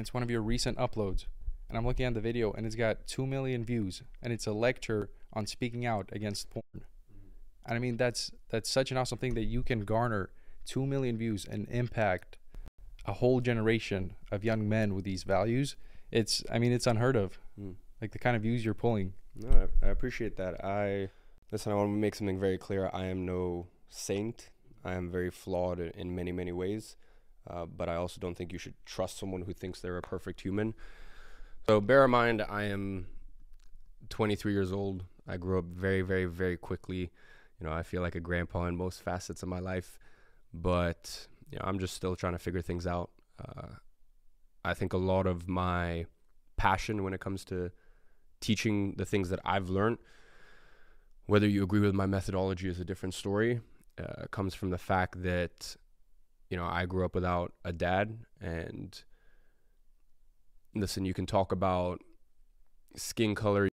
It's one of your recent uploads, and I'm looking at the video, and it's got two million views, and it's a lecture on speaking out against porn. And I mean, that's that's such an awesome thing that you can garner two million views and impact a whole generation of young men with these values. It's, I mean, it's unheard of. Mm. Like the kind of views you're pulling. No, I, I appreciate that. I listen. I want to make something very clear. I am no saint. I am very flawed in many, many ways. Uh, but I also don't think you should trust someone who thinks they're a perfect human. So bear in mind, I am 23 years old. I grew up very, very, very quickly. You know, I feel like a grandpa in most facets of my life, but you know, I'm just still trying to figure things out. Uh, I think a lot of my passion when it comes to teaching the things that I've learned, whether you agree with my methodology is a different story, uh, comes from the fact that, you know, I grew up without a dad. And listen, you can talk about skin color,